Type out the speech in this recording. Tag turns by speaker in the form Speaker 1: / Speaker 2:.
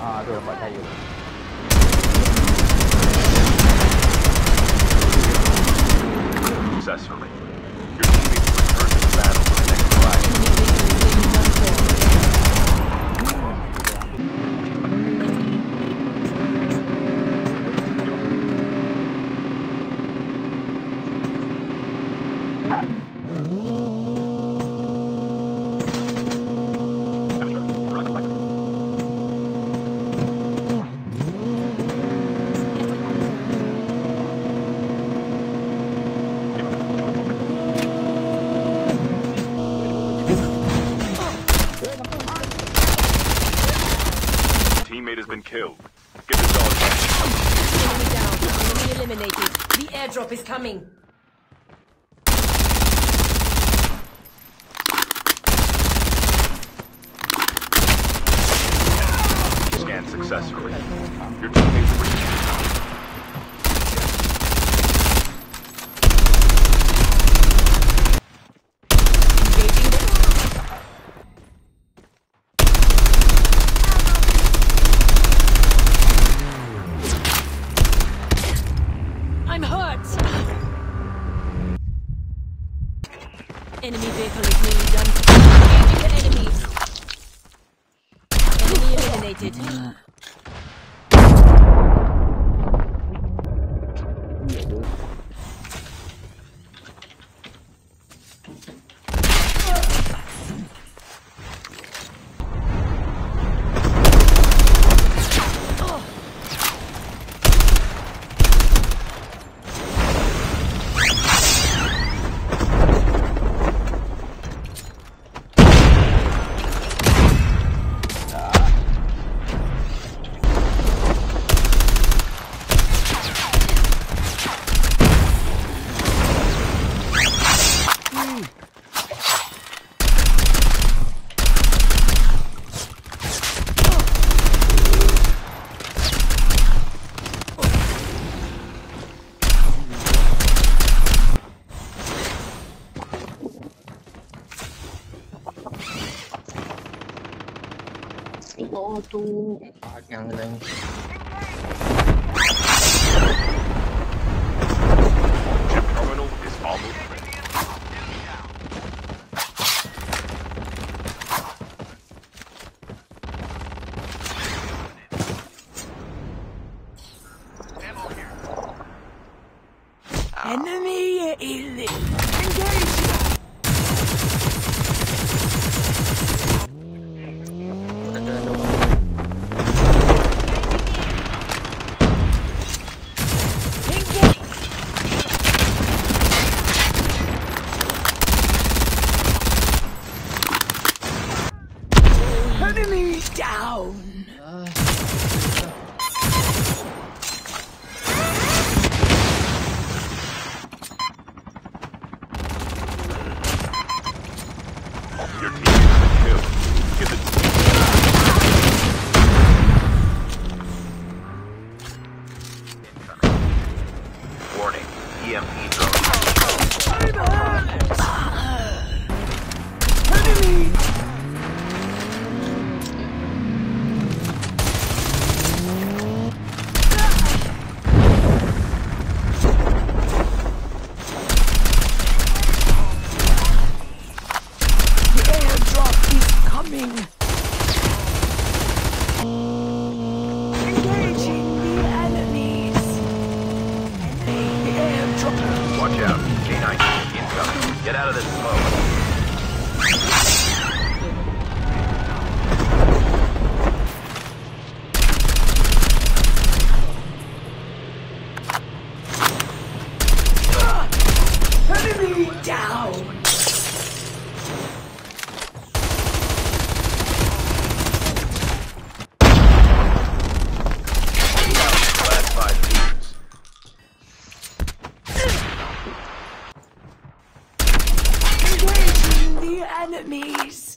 Speaker 1: 啊，
Speaker 2: 对是太地的，The
Speaker 3: airdrop is coming.
Speaker 2: Scan successfully. Your teammates return.
Speaker 3: Engaging them. I'm hurt. Enemy vehicle is nearly done. Engaging the enemies. Enemy eliminated. 我
Speaker 2: 都。打两个人。Get the
Speaker 3: Thank the